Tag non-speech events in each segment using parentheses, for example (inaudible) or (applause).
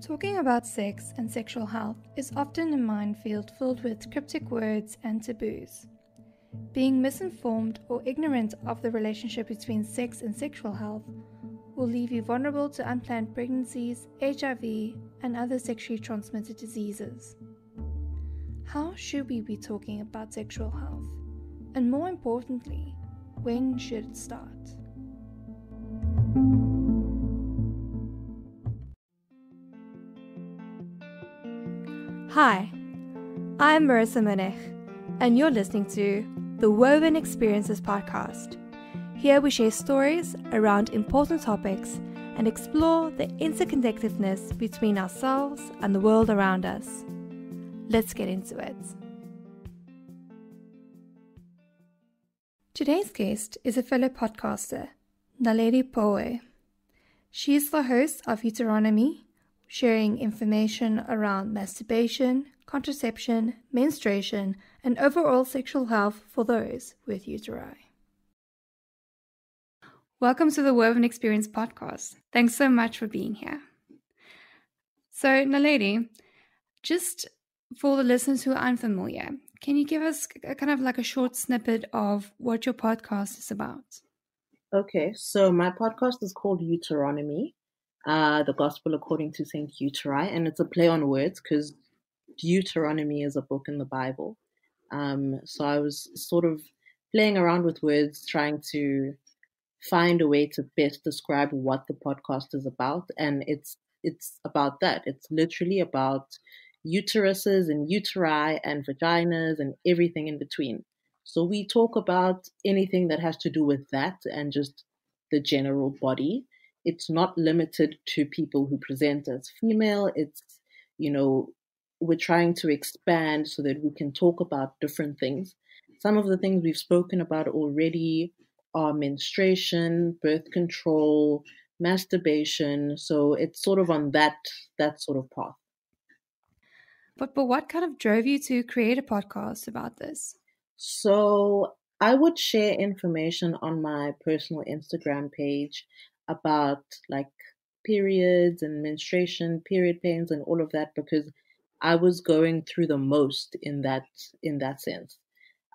Talking about sex and sexual health is often a minefield filled with cryptic words and taboos. Being misinformed or ignorant of the relationship between sex and sexual health will leave you vulnerable to unplanned pregnancies, HIV, and other sexually transmitted diseases. How should we be talking about sexual health? And more importantly, when should it start? Hi, I'm Marissa Monnig, and you're listening to the Woven Experiences podcast. Here we share stories around important topics and explore the interconnectedness between ourselves and the world around us. Let's get into it. Today's guest is a fellow podcaster, Naledi Pooe. She is the host of Uteronomy, sharing information around masturbation, contraception, menstruation, and overall sexual health for those with uteri. Welcome to the Woven Experience podcast. Thanks so much for being here. So, Naledi, just for the listeners who are unfamiliar, can you give us a, kind of like a short snippet of what your podcast is about? Okay, so my podcast is called Uteronomy, uh, the Gospel according to Saint Uteri, and it's a play on words because Deuteronomy is a book in the Bible. Um, so I was sort of playing around with words, trying to find a way to best describe what the podcast is about, and it's it's about that. It's literally about uteruses and uteri and vaginas and everything in between. So we talk about anything that has to do with that and just the general body it's not limited to people who present as female. It's, you know, we're trying to expand so that we can talk about different things. Some of the things we've spoken about already are menstruation, birth control, masturbation. So it's sort of on that that sort of path. But but what kind of drove you to create a podcast about this? So I would share information on my personal Instagram page about like periods and menstruation, period pains and all of that because I was going through the most in that in that sense.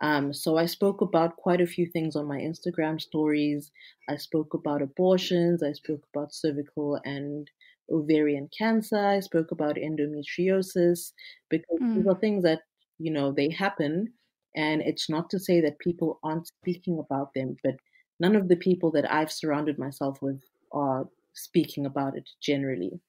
Um, so I spoke about quite a few things on my Instagram stories. I spoke about abortions. I spoke about cervical and ovarian cancer. I spoke about endometriosis because mm. these are things that you know they happen, and it's not to say that people aren't speaking about them, but none of the people that I've surrounded myself with are speaking about it generally.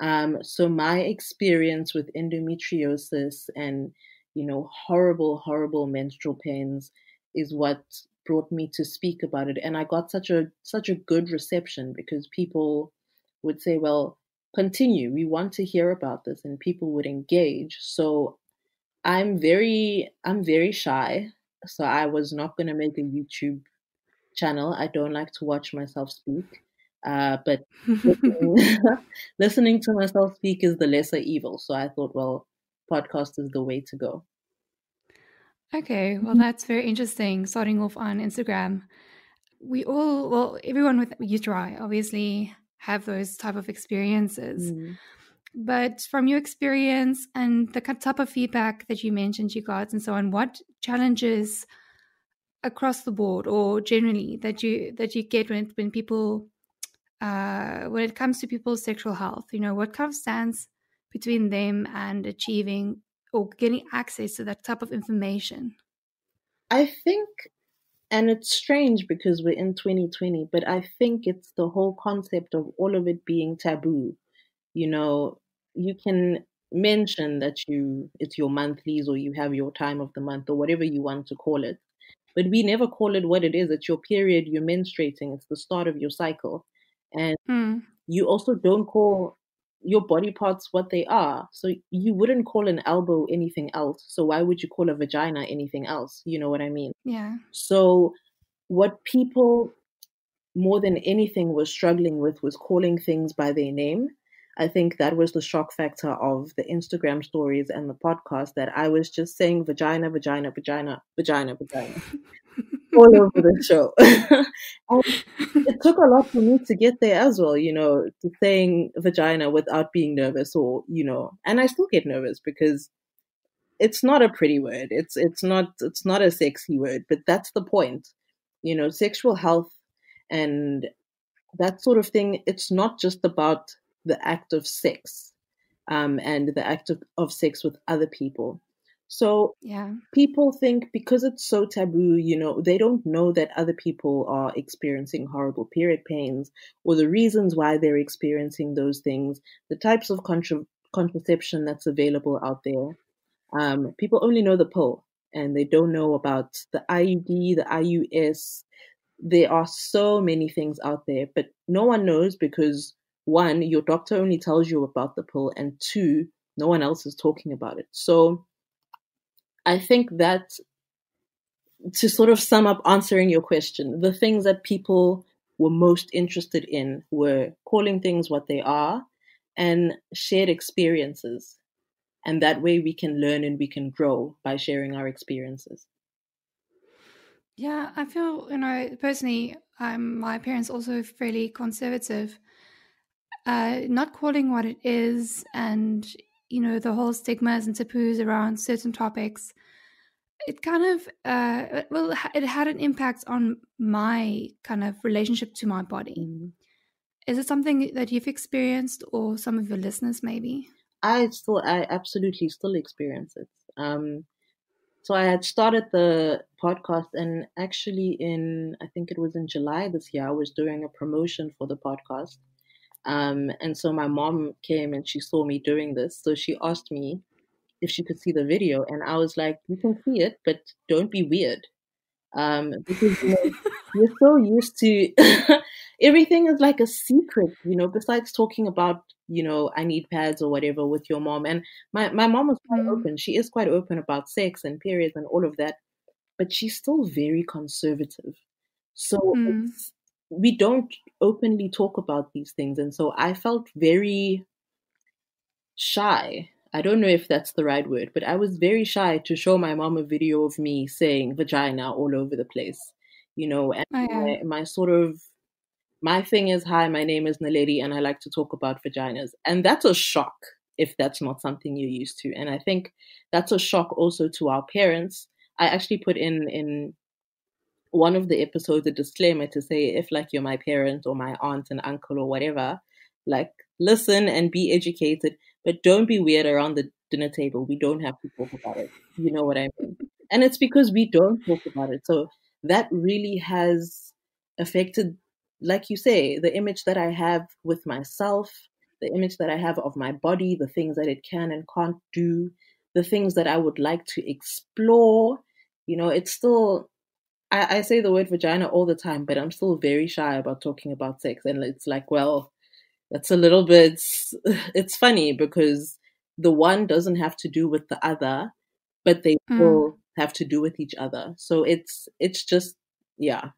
Um, so my experience with endometriosis and you know horrible, horrible menstrual pains is what brought me to speak about it, and I got such a such a good reception because people would say, "Well, continue. We want to hear about this," and people would engage. So I'm very I'm very shy, so I was not going to make a YouTube channel. I don't like to watch myself speak. Uh, but (laughs) listening, (laughs) listening to myself speak is the lesser evil. So I thought, well, podcast is the way to go. Okay, well, that's very interesting. Starting off on Instagram, we all, well, everyone with uteri obviously have those type of experiences. Mm. But from your experience and the type of feedback that you mentioned you got and so on, what challenges across the board or generally that you that you get when when people uh, when it comes to people's sexual health? You know, what kind of stands between them and achieving or getting access to that type of information? I think, and it's strange because we're in 2020, but I think it's the whole concept of all of it being taboo. You know, you can mention that you it's your monthlies or you have your time of the month or whatever you want to call it but we never call it what it is it's your period you're menstruating it's the start of your cycle and mm. you also don't call your body parts what they are. So you wouldn't call an elbow anything else. So why would you call a vagina anything else? You know what I mean? Yeah. So what people more than anything were struggling with was calling things by their name. I think that was the shock factor of the Instagram stories and the podcast that I was just saying vagina, vagina, vagina, vagina, vagina (laughs) all over the show. (laughs) it took a lot for me to get there as well, you know, to saying vagina without being nervous or, you know, and I still get nervous because it's not a pretty word. It's it's not it's not a sexy word, but that's the point. You know, sexual health and that sort of thing, it's not just about the act of sex um, and the act of, of sex with other people. So yeah, people think because it's so taboo, you know, they don't know that other people are experiencing horrible period pains or the reasons why they're experiencing those things, the types of contra- contraception that's available out there. Um, people only know the pill and they don't know about the IUD, the IUS. There are so many things out there, but no one knows because one, your doctor only tells you about the pill, and two, no one else is talking about it. So I think that to sort of sum up answering your question, the things that people were most interested in were calling things what they are and shared experiences. And that way we can learn and we can grow by sharing our experiences. Yeah, I feel, you know, personally, um, my parents also fairly conservative uh, not calling what it is and you know the whole stigmas and taboos around certain topics it kind of uh, well it had an impact on my kind of relationship to my body. Mm-hmm. is it something that you've experienced or some of your listeners maybe? I still i absolutely still experience it. Um so i had started the podcast and actually in i think it was in july this year i was doing a promotion for the podcast um, and so my mom came and she saw me doing this. So she asked me if she could see the video. And I was like, you can see it, but don't be weird. Um, because you know, (laughs) you're so used to (laughs) everything is like a secret, you know, besides talking about, you know, I need pads or whatever with your mom. And my, my mom was quite mm. open. She is quite open about sex and periods and all of that, but she's still very conservative. So mm. it's, we don't openly talk about these things. And so I felt very shy. I don't know if that's the right word, but I was very shy to show my mom a video of me saying vagina all over the place, you know, and oh, yeah. my, my sort of my thing is hi my name is naledi and i like to talk about vaginas and that's a shock if that's not something you're used to and i think that's a shock also to our parents i actually put in in one of the episodes a disclaimer to say if like you're my parent or my aunt and uncle or whatever, like listen and be educated, but don't be weird around the dinner table. We don't have to talk about it. You know what I mean? And it's because we don't talk about it. So that really has affected, like you say, the image that I have with myself, the image that I have of my body, the things that it can and can't do, the things that I would like to explore. You know, it's still I, I say the word vagina all the time, but I'm still very shy about talking about sex. And it's like, well, that's a little bit, (laughs) it's funny because the one doesn't have to do with the other, but they mm. will have to do with each other. So it's, it's just, yeah.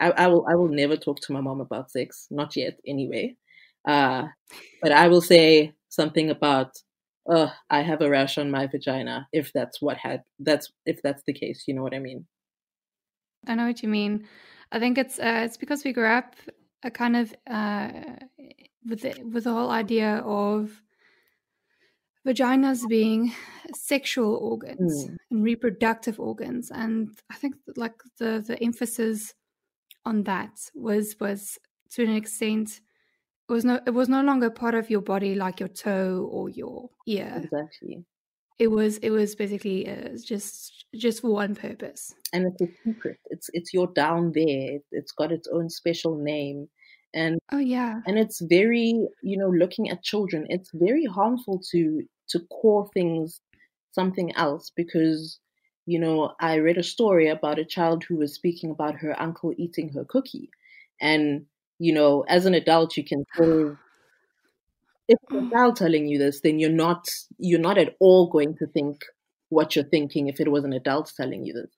I, I will, I will never talk to my mom about sex, not yet anyway. Uh, but I will say something about, uh, I have a rash on my vagina if that's what had, that's, if that's the case, you know what I mean? I know what you mean. I think it's uh, it's because we grew up a kind of uh, with the, with the whole idea of vaginas being sexual organs mm. and reproductive organs, and I think like the the emphasis on that was was to an extent it was no it was no longer part of your body like your toe or your ear. Exactly it was it was basically uh, just just for one purpose. And it's a secret. It's it's your down there. It's got its own special name. And oh yeah. and it's very you know looking at children it's very harmful to to call things something else because you know i read a story about a child who was speaking about her uncle eating her cookie. And you know as an adult you can (sighs) of if a mm. child telling you this, then you're not you're not at all going to think what you're thinking if it was an adult telling you this.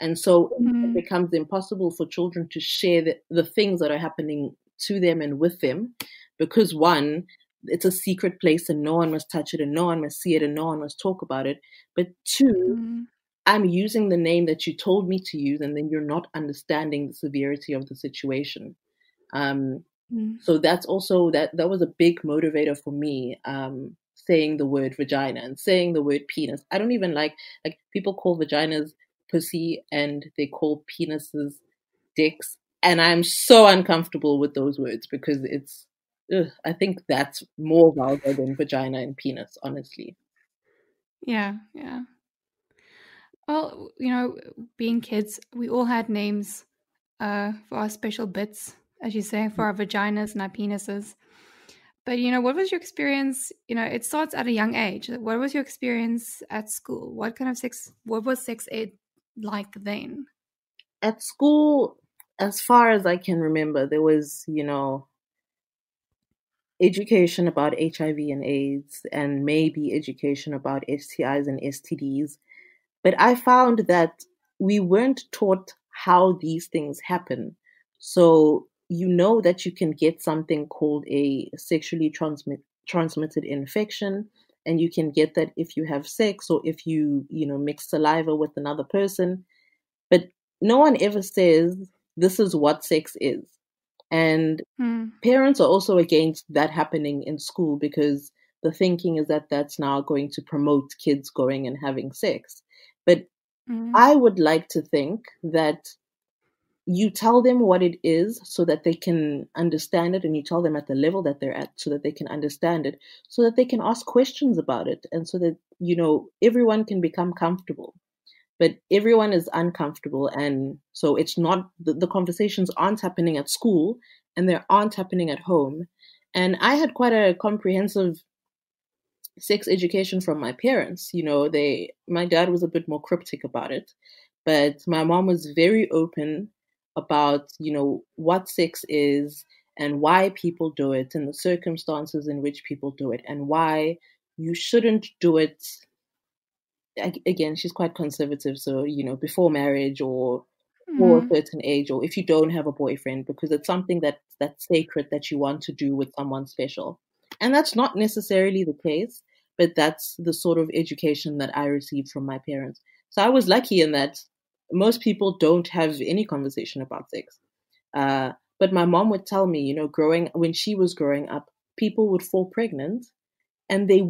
And so mm-hmm. it becomes impossible for children to share the, the things that are happening to them and with them because one, it's a secret place and no one must touch it and no one must see it and no one must talk about it. But 2 mm-hmm. I'm using the name that you told me to use, and then you're not understanding the severity of the situation. Um, mm. So that's also that that was a big motivator for me. Um, saying the word vagina and saying the word penis. I don't even like like people call vaginas pussy and they call penises dicks, and I'm so uncomfortable with those words because it's. Ugh, I think that's more vulgar than vagina and penis, honestly. Yeah, yeah. Well, you know, being kids, we all had names uh, for our special bits, as you say, for mm. our vaginas and our penises. But you know, what was your experience? You know, it starts at a young age. What was your experience at school? What kind of sex? What was sex ed like then? At school, as far as I can remember, there was, you know, education about HIV and AIDS, and maybe education about STIs and STDs but I found that we weren't taught how these things happen. So you know that you can get something called a sexually transmit, transmitted infection and you can get that if you have sex or if you you know mix saliva with another person but no one ever says this is what sex is and mm. parents are also against that happening in school because the thinking is that that's now going to promote kids going and having sex but mm-hmm. I would like to think that you tell them what it is so that they can understand it and you tell them at the level that they're at so that they can understand it so that they can ask questions about it and so that you know everyone can become comfortable but everyone is uncomfortable and so it's not the, the conversations aren't happening at school and they aren't happening at home and i had quite a comprehensive sex education from my parents. You know, they my dad was a bit more cryptic about it, but my mom was very open about, you know, what sex is and why people do it and the circumstances in which people do it and why you shouldn't do it again she's quite conservative so you know before marriage or for a mm-hmm. certain age or if you don't have a boyfriend because it's something that that's sacred that you want to do with someone special and that's not necessarily the case but that's the sort of education that I received from my parents. So I was lucky in that most people don't have any conversation about sex. Uh, but my mom would tell me, you know, growing when she was growing up, people would fall pregnant and they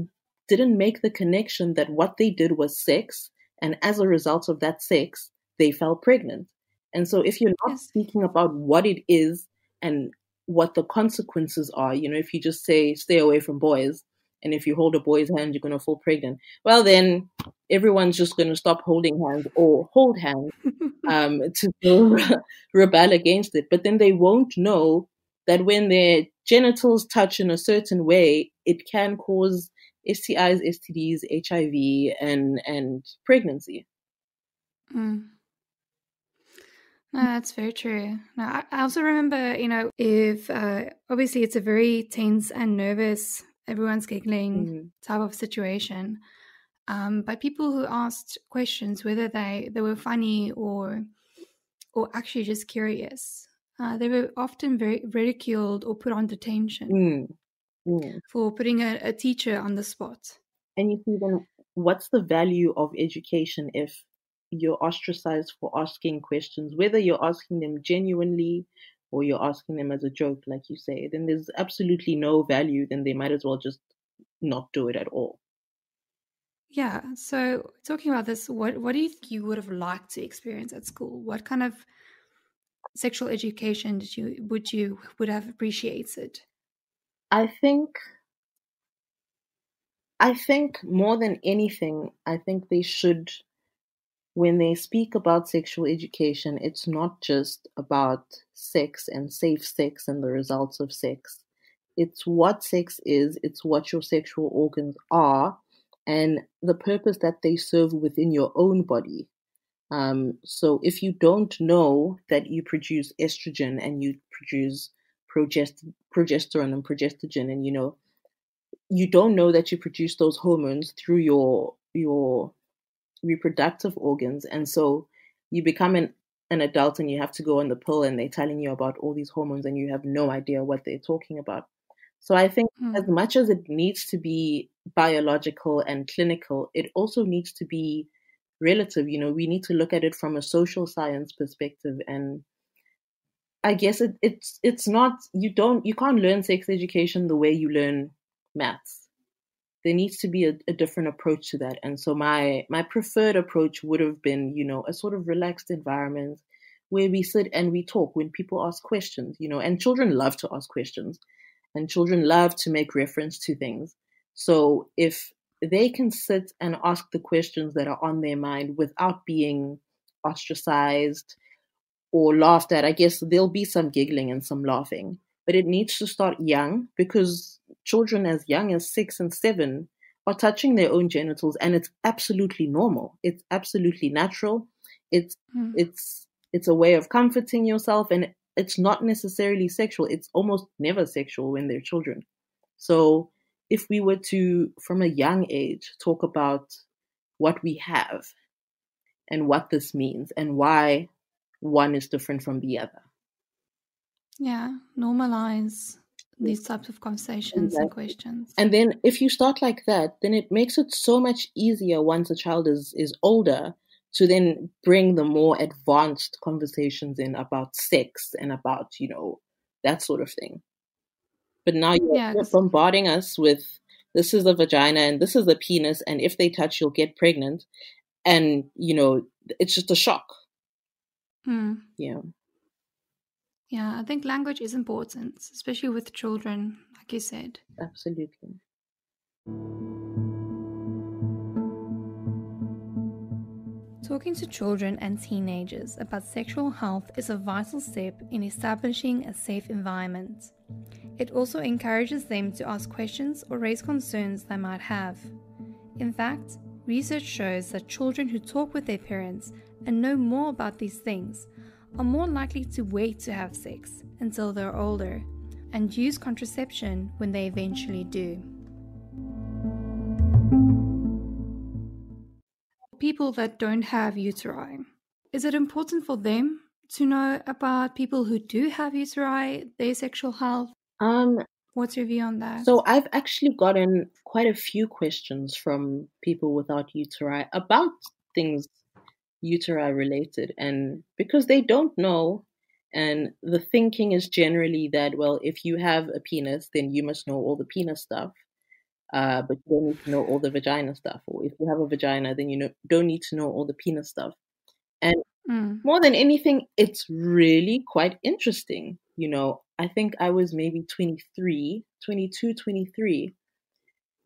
didn't make the connection that what they did was sex. And as a result of that sex, they fell pregnant. And so if you're not speaking about what it is and what the consequences are, you know, if you just say stay away from boys, and if you hold a boy's hand, you're going to fall pregnant. Well, then everyone's just going to stop holding hands or hold hands (laughs) um, to (laughs) rebel against it. But then they won't know that when their genitals touch in a certain way, it can cause STIs, STDs, HIV, and and pregnancy. Mm. No, that's very true. Now, I also remember, you know, if uh, obviously it's a very tense and nervous everyone's giggling mm-hmm. type of situation. Um, but people who asked questions, whether they, they were funny or or actually just curious, uh, they were often very ridiculed or put on detention mm. Mm. for putting a, a teacher on the spot. And you see, then what's the value of education if you're ostracized for asking questions, whether you're asking them genuinely or you're asking them as a joke, like you say, then there's absolutely no value, then they might as well just not do it at all. Yeah. So talking about this, what what do you think you would have liked to experience at school? What kind of sexual education did you would you would have appreciated? I think I think more than anything, I think they should when they speak about sexual education, it's not just about sex and safe sex and the results of sex. It's what sex is, it's what your sexual organs are, and the purpose that they serve within your own body. Um, so if you don't know that you produce estrogen and you produce progest- progesterone and progestogen, and you know, you don't know that you produce those hormones through your your reproductive organs. And so you become an, an adult and you have to go on the pill and they're telling you about all these hormones and you have no idea what they're talking about. So I think mm. as much as it needs to be biological and clinical, it also needs to be relative. You know, we need to look at it from a social science perspective and I guess it, it's it's not you don't you can't learn sex education the way you learn maths. There needs to be a, a different approach to that. And so my my preferred approach would have been, you know, a sort of relaxed environment where we sit and we talk when people ask questions, you know, and children love to ask questions and children love to make reference to things. So if they can sit and ask the questions that are on their mind without being ostracized or laughed at, I guess there'll be some giggling and some laughing. But it needs to start young because children as young as six and seven are touching their own genitals and it's absolutely normal. It's absolutely natural. It's mm. it's it's a way of comforting yourself and it's not necessarily sexual. It's almost never sexual when they're children. So if we were to, from a young age, talk about what we have and what this means and why one is different from the other. Yeah, normalize these types of conversations exactly. and questions. And then if you start like that, then it makes it so much easier once a child is is older to then bring the more advanced conversations in about sex and about, you know, that sort of thing. But now you're, yeah, you're bombarding us with this is a vagina and this is a penis, and if they touch, you'll get pregnant. And, you know, it's just a shock. Hmm. Yeah. Yeah, I think language is important, especially with children, like you said. Absolutely. Talking to children and teenagers about sexual health is a vital step in establishing a safe environment. It also encourages them to ask questions or raise concerns they might have. In fact, research shows that children who talk with their parents and know more about these things are more likely to wait to have sex until they're older and use contraception when they eventually do. people that don't have uteri, is it important for them to know about people who do have uteri, their sexual health? Um, What's your view on that? So I've actually gotten quite a few questions from people without uteri about things uteri related, and because they don't know, and the thinking is generally that well, if you have a penis, then you must know all the penis stuff uh, but you don't need to know all the vagina stuff. Or if you have a vagina, then you know, don't need to know all the penis stuff. And mm. more than anything, it's really quite interesting. You know, I think I was maybe 23, 22, 23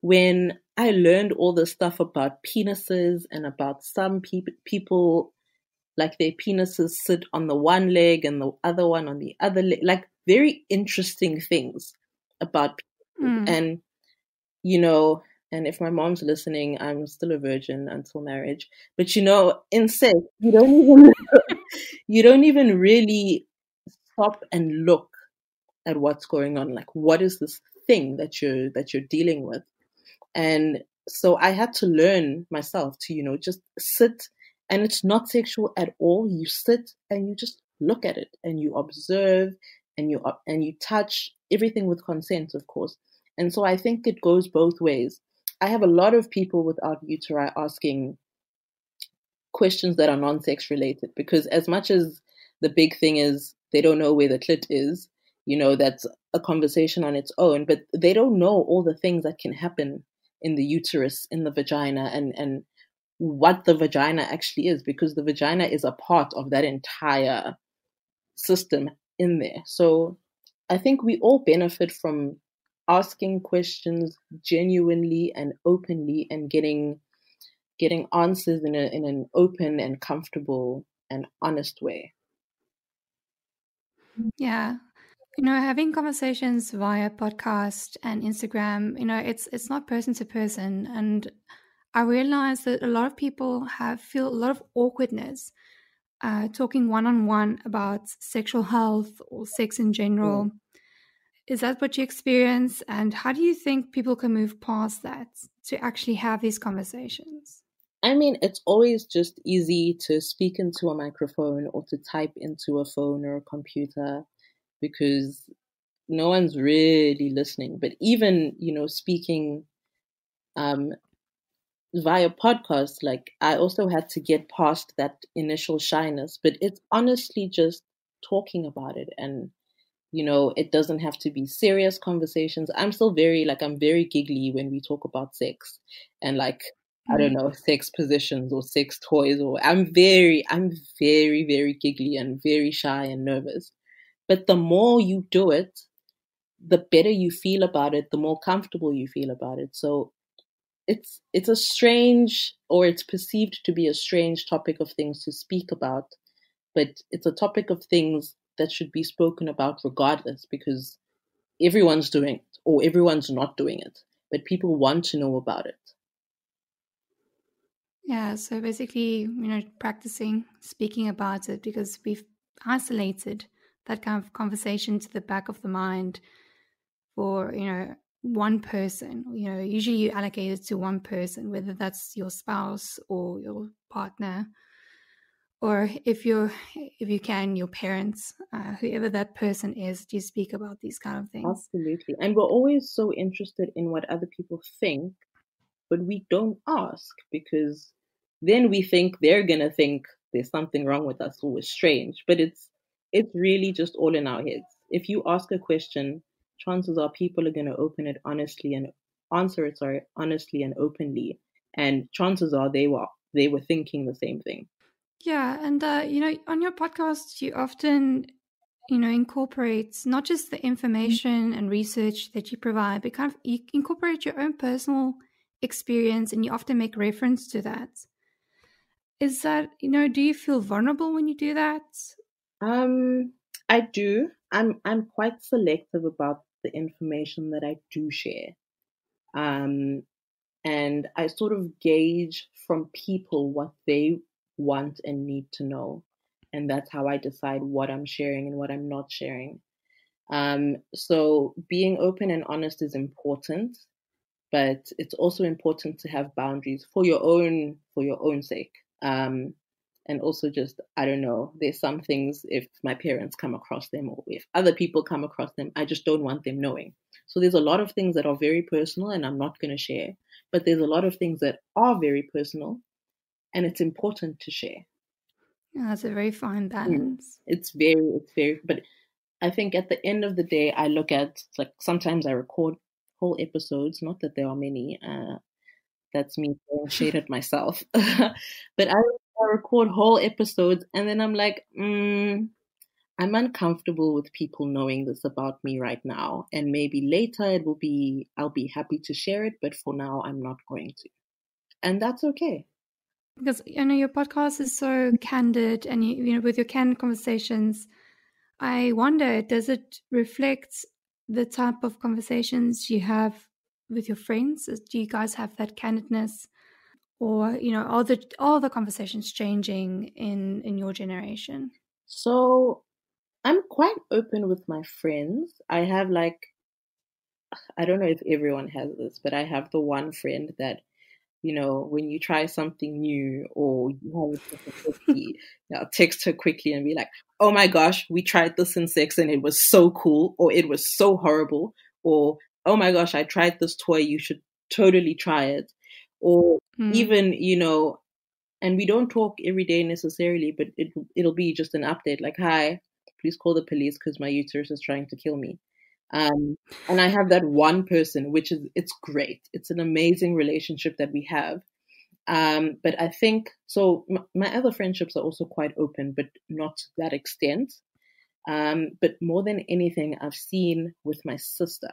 when I learned all the stuff about penises and about some pe- people, like their penises sit on the one leg and the other one on the other leg, like very interesting things about mm. and you know, and if my mom's listening, I'm still a virgin until marriage. But you know, in sex, you don't even (laughs) you don't even really stop and look at what's going on. Like, what is this thing that you're that you're dealing with? And so I had to learn myself to, you know, just sit and it's not sexual at all. You sit and you just look at it and you observe and you uh, and you touch everything with consent, of course. And so I think it goes both ways. I have a lot of people without uteri asking questions that are non sex related because, as much as the big thing is they don't know where the clit is, you know, that's a conversation on its own, but they don't know all the things that can happen in the uterus, in the vagina, and, and what the vagina actually is because the vagina is a part of that entire system in there. So I think we all benefit from asking questions genuinely and openly and getting getting answers in a in an open and comfortable and honest way. Yeah. You know, having conversations via podcast and Instagram, you know, it's it's not person to person and I realize that a lot of people have feel a lot of awkwardness uh, talking one on one about sexual health or sex in general. Mm. Is that what you experience? And how do you think people can move past that to actually have these conversations? I mean, it's always just easy to speak into a microphone or to type into a phone or a computer because no one's really listening. But even, you know, speaking um, via podcast, like I also had to get past that initial shyness. But it's honestly just talking about it and you know it doesn't have to be serious conversations i'm still very like i'm very giggly when we talk about sex and like I don't know, sex positions or sex toys or I'm very, I'm very, very giggly and very shy and nervous. But the more you do it, the better you feel about it, the more comfortable you feel about it. So it's it's a strange or it's perceived to be a strange topic of things to speak about, but it's a topic of things that should be spoken about regardless because everyone's doing it or everyone's not doing it, but people want to know about it. Yeah, so basically, you know, practicing speaking about it because we've isolated that kind of conversation to the back of the mind for, you know, one person. You know, usually you allocate it to one person, whether that's your spouse or your partner, or if you're, if you can, your parents, uh, whoever that person is, do you speak about these kind of things? Absolutely. And we're always so interested in what other people think but we don't ask because then we think they're gonna think there's something wrong with us or we're strange. But it's it's really just all in our heads. If you ask a question, chances are people are gonna open it honestly and answer it sorry honestly and openly, and chances are they were they were thinking the same thing. Yeah, and uh, you know, on your podcast, you often you know incorporate not just the information and research that you provide, but kind of you incorporate your own personal experience and you often make reference to that. Is that, you know, do you feel vulnerable when you do that? Um, I do. I'm I'm quite selective about the information that I do share. Um, and I sort of gauge from people what they want and need to know. And that's how I decide what I'm sharing and what I'm not sharing. Um, so being open and honest is important but it's also important to have boundaries for your own for your own sake um, and also just i don't know there's some things if my parents come across them or if other people come across them i just don't want them knowing so there's a lot of things that are very personal and i'm not going to share but there's a lot of things that are very personal and it's important to share yeah, that's a very fine mm. balance it's very it's very but i think at the end of the day i look at like sometimes i record whole episodes. Not that there are many. Uh, that's me (laughs) throwing shade at myself. (laughs) but I, I, record whole episodes, and then I'm like, mm, I'm uncomfortable with people knowing this about me right now. And maybe later it will be, I'll be happy to share it. But for now, I'm not going to, and that's okay. Because you know your podcast is so candid, and you, you know with your candid conversations. I wonder, does it reflect the type of conversations you have with your friends? Do you guys have that candidness? Or, you know, are the all the conversations changing in in your generation? So I'm quite open with my friends. I have like I don't know if everyone has this, but I have the one friend that you know, when you try something new or you have a difficulty, you know, text her quickly and be like, oh my gosh, we tried this in sex and it was so cool, or it was so horrible, or oh my gosh, I tried this toy, you should totally try it. Or mm. even, you know, and we don't talk every day necessarily, but it, it'll be just an update like, hi, please call the police because my uterus is trying to kill me. Um, and I have that one person, which is, it's great. It's an amazing relationship that we have. Um, but I think, so m- my other friendships are also quite open, but not to that extent. Um, but more than anything, I've seen with my sister.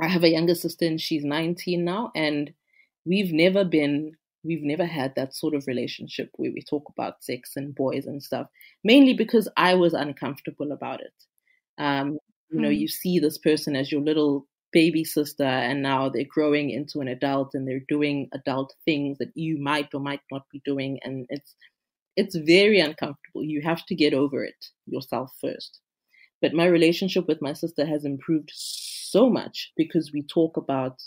I have a younger sister and she's 19 now, and we've never been, we've never had that sort of relationship where we talk about sex and boys and stuff, mainly because I was uncomfortable about it. Um, you know, mm. you see this person as your little baby sister and now they're growing into an adult and they're doing adult things that you might or might not be doing and it's it's very uncomfortable. You have to get over it yourself first. But my relationship with my sister has improved so much because we talk about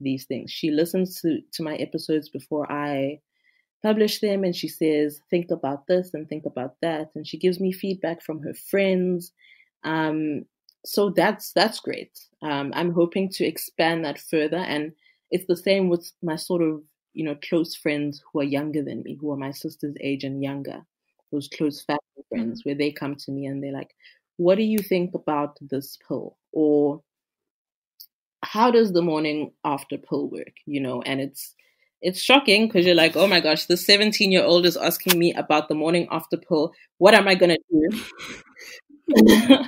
these things. She listens to, to my episodes before I publish them and she says, think about this and think about that. And she gives me feedback from her friends. Um, so that's that's great. Um, I'm hoping to expand that further, and it's the same with my sort of you know close friends who are younger than me, who are my sister's age and younger. Those close family friends, mm-hmm. where they come to me and they're like, "What do you think about this pill?" or "How does the morning after pill work?" You know, and it's it's shocking because you're like, oh my gosh, the 17 year old is asking me about the morning after pill. What am I going to do? (laughs)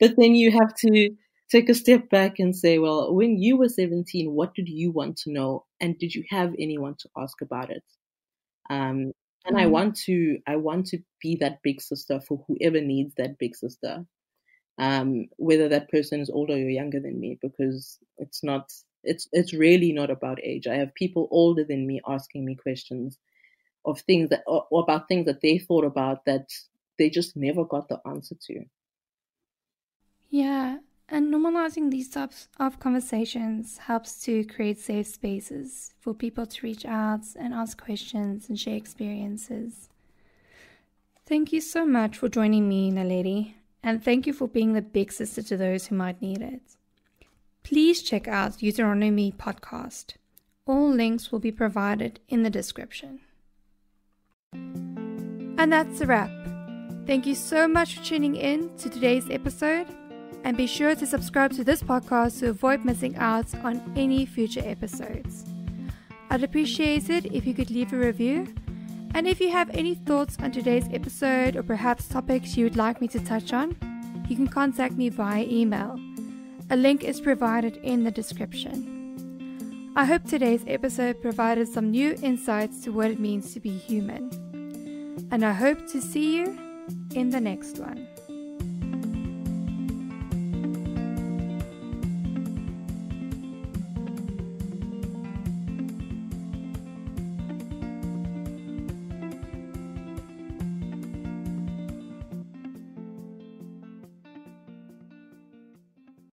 but then you have to take a step back and say, well, when you were 17, what did you want to know? And did you have anyone to ask about it? Um, and mm-hmm. I want to, I want to be that big sister for whoever needs that big sister. Um, whether that person is older or younger than me, because it's not, it's, it's really not about age. I have people older than me asking me questions of things that, or, or about things that they thought about that they just never got the answer to. Yeah, and normalizing these types of conversations helps to create safe spaces for people to reach out and ask questions and share experiences. Thank you so much for joining me, Naledi, and thank you for being the big sister to those who might need it. Please check out the Uteronomy podcast. All links will be provided in the description. And that's a wrap. Thank you so much for tuning in to today's episode and be sure to subscribe to this podcast to avoid missing out on any future episodes. I'd appreciate it if you could leave a review. And if you have any thoughts on today's episode or perhaps topics you would like me to touch on, you can contact me via email. A link is provided in the description. I hope today's episode provided some new insights to what it means to be human. And I hope to see you in the next one.